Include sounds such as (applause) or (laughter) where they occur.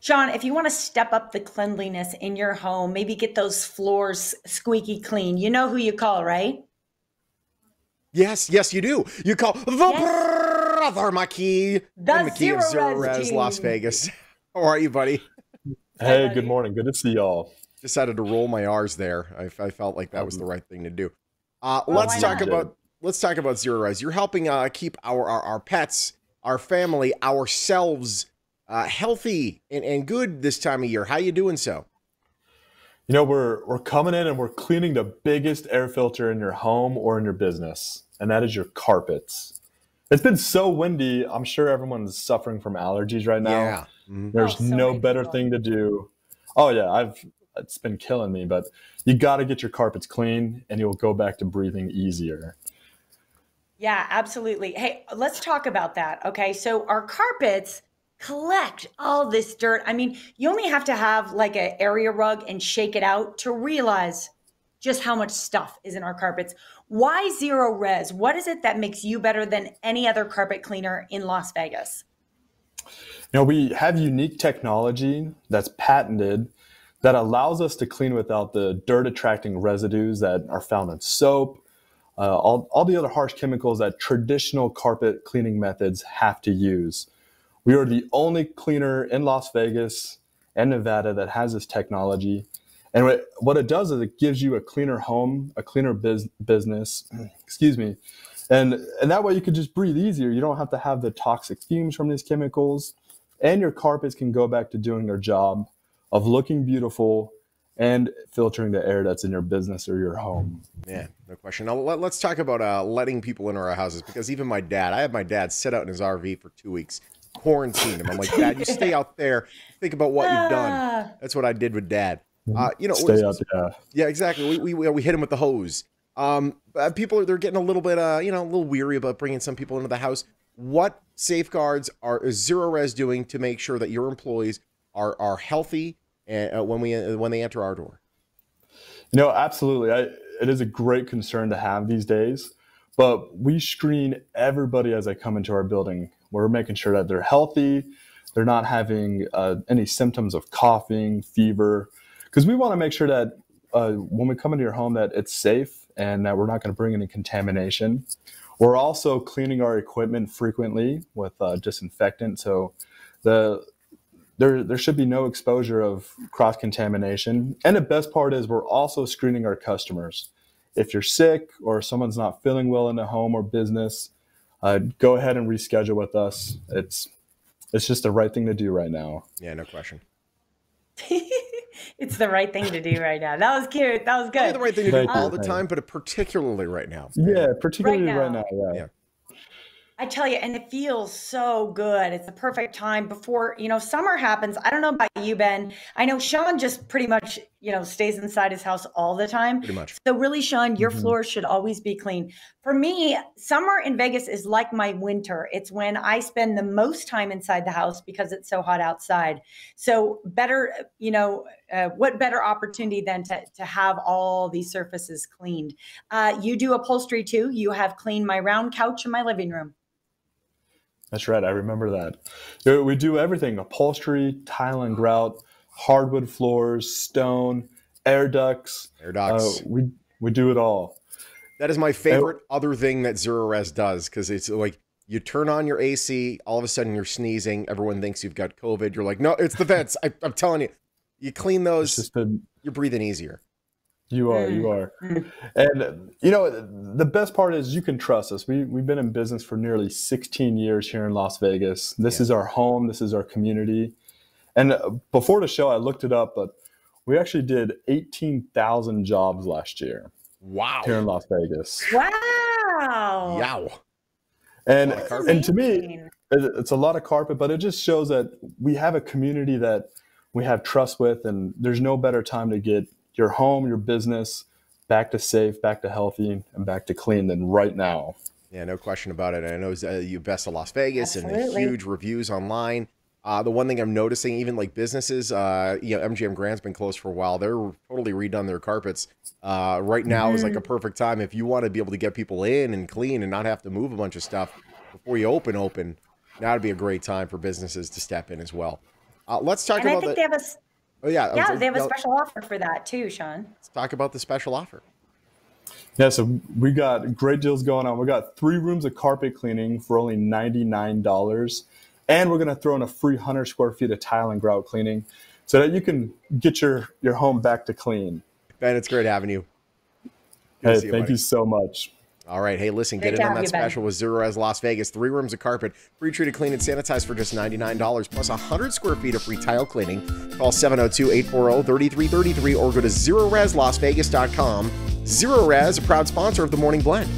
Sean, if you want to step up the cleanliness in your home, maybe get those floors squeaky clean, you know who you call, right? Yes, yes, you do. You call the yes. brother Makee. The Makee of Zerorez Las Vegas. (laughs) How are you, buddy? Hey, good morning. Good to see y'all. Decided to roll my R's there. I, I felt like that was the right thing to do. Uh, oh, let's talk not? about let's talk about Zerorez. You're helping uh, keep our, our, our pets, our family, ourselves uh, healthy and, and good this time of year. How you doing so? You know, we're we're coming in and we're cleaning the biggest air filter in your home or in your business, and that is your carpets. It's been so windy. I'm sure everyone's suffering from allergies right now. Yeah. Mm-hmm. There's oh, so no better people. thing to do. Oh yeah, I've it's been killing me, but you got to get your carpets clean and you'll go back to breathing easier. Yeah, absolutely. Hey, let's talk about that. Okay. So our carpets collect all this dirt. I mean, you only have to have like an area rug and shake it out to realize just how much stuff is in our carpets. Why Zerorez? What is it that makes you better than any other carpet cleaner in Las Vegas? Know, we have unique technology that's patented that allows us to clean without the dirt attracting residues that are found in soap, uh, all, all the other harsh chemicals that traditional carpet cleaning methods have to use. We are the only cleaner in Las Vegas and Nevada that has this technology. And what it does is it gives you a cleaner home, a cleaner biz- business, (clears throat) excuse me. And, and that way you can just breathe easier. You don't have to have the toxic fumes from these chemicals. And your carpets can go back to doing their job of looking beautiful and filtering the air that's in your business or your home. Yeah, no question. Now let, us talk about uh, letting people into our houses because even my dad, I had my dad sit out in his RV for two weeks quarantine him. I'm like, Dad, you stay (laughs) out there. Think about what you've done. That's what I did with Dad. Mm-hmm. Uh, you know, stay out there. Yeah, exactly. We, we we hit him with the hose. Um, uh, people are they're getting a little bit uh, you know, a little weary about bringing some people into the house. What safeguards are Zerorez doing to make sure that your employees are are healthy and uh, when we uh, when they enter our door? You know, absolutely. I, it is a great concern to have these days, but we screen everybody as they come into our building we're making sure that they're healthy, they're not having uh, any symptoms of coughing, fever, because we want to make sure that uh, when we come into your home that it's safe and that we're not going to bring any contamination. We're also cleaning our equipment frequently with uh, disinfectant, so the there there should be no exposure of cross contamination. And the best part is we're also screening our customers. If you're sick or someone's not feeling well in the home or business, uh, go ahead and reschedule with us. It's it's just the right thing to do right now. Yeah, no question. (laughs) it's the right thing to do right now. That was cute. That was good. the right thing to do all the time, but particularly right now. Yeah, particularly right now. Right now yeah. yeah. I tell you, and it feels so good. It's the perfect time before, you know, summer happens. I don't know about you, Ben. I know Sean just pretty much, you know, stays inside his house all the time. Pretty much. So really, Sean, your mm-hmm. floors should always be clean. For me, summer in Vegas is like my winter. It's when I spend the most time inside the house because it's so hot outside. So better, you know, uh, what better opportunity than to, to have all these surfaces cleaned? Uh, you do upholstery too. You have cleaned my round couch in my living room. That's right. I remember that. We do everything upholstery, tile and grout, hardwood floors, stone, air ducts. Air ducts. Uh, we, we do it all. That is my favorite and, other thing that Zerorez does because it's like you turn on your AC, all of a sudden you're sneezing. Everyone thinks you've got COVID. You're like, no, it's the vents. I, am telling you. You clean those, a, you're breathing easier. You are, you are. And you know, the best part is you can trust us. We we've been in business for nearly 16 years here in Las Vegas. This yeah. is our home, this is our community. And uh, before the show I looked it up, but we actually did 18,000 jobs last year. Wow. Here in Las Vegas. Wow. Wow. And and to me it's a lot of carpet, but it just shows that we have a community that we have trust with and there's no better time to get your home, your business back to safe, back to healthy, and back to clean than right now. Yeah, no question about it. I know uh, you best of Las Vegas Absolutely. and huge reviews online. Uh, the one thing I'm noticing, even like businesses, uh, you know, MGM Grand's been closed for a while. They're totally redone their carpets. Uh, right now mm-hmm. is like a mm-hmm. perfect time if you want to be able to get people in and clean and not have to move a bunch of stuff before you open. Open now would be a great time for businesses to step in as well. Uh, let's talk and about I think the, they have a Oh yeah, yeah, they have a special offer for that too, Sean. Let's talk about the special offer. Yeah, so we got great deals going on. We got three rooms of carpet cleaning for only $99. And we're going to throw in a free 100 square feet of tile and grout cleaning so that you can get your, your home back to clean. Ben, it's great having you. Good hey, you, thank buddy. you so much. All right. Hey, listen, Great get in on that special with Zerorez Las Vegas. Three rooms of carpet, free treated clean and sanitized for just $99, plus 100 square feet of free tile cleaning. Call 702 840 3333 or go to zerorezlasvegas.com. Zerorez, a proud sponsor of the Morning Blend.